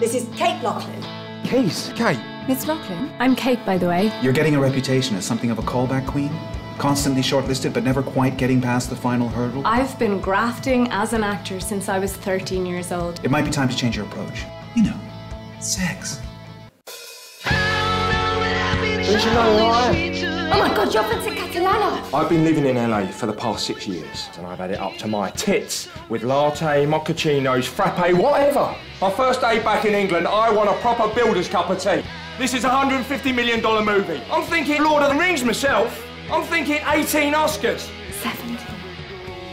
This is Kate Lachlan. Kate, Kate, Miss Lachlan? I'm Kate, by the way. you're getting a reputation as something of a callback queen. Constantly shortlisted, but never quite getting past the final hurdle. I've been grafting as an actor since I was 13 years old. It might be time to change your approach. You know, sex. Don't you know who I am? Oh my God, you're Vincent Catalano. I've been living in LA for the past six years, and I've had it up to my tits with latte, mochaccino's, frappe, whatever. My first day back in England, I want a proper builder's cup of tea. This is a $150 million movie. I'm thinking Lord of the Rings myself. I'm thinking 18 Oscars. 70.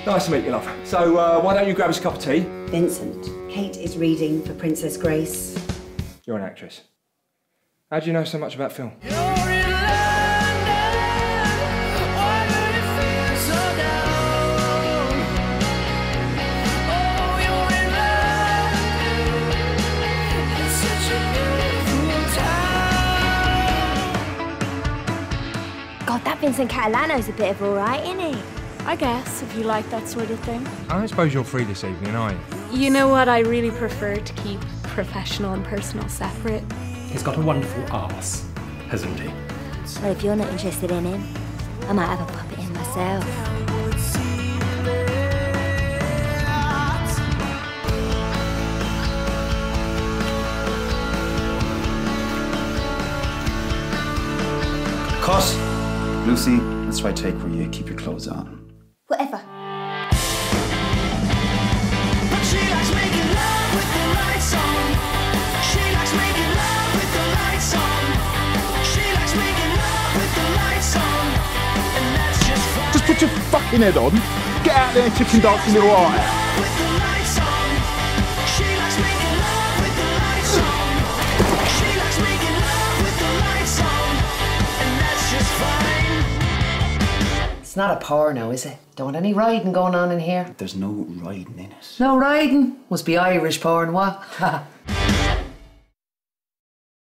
Nice to meet you, love. So, uh, why don't you grab us a cup of tea? Vincent, Kate is reading for Princess Grace. You're an actress. How do you know so much about film? God, that Vincent Catalano's a bit of all right, isn't he? I guess, if you like that sort of thing. I don't suppose you're free this evening, are you? You know what? I really prefer to keep professional and personal separate. He's got a wonderful arse, hasn't he? Well, if you're not interested in him, I might have a puppet in myself. Cut! Lucy, let's try take where you keep your clothes on. Whatever. Just put your fucking head on, get out there chicken dance in your eye It's not a porno, is it? Don't want any riding going on in here. There's no riding in it. No riding? Must be Irish porn, what?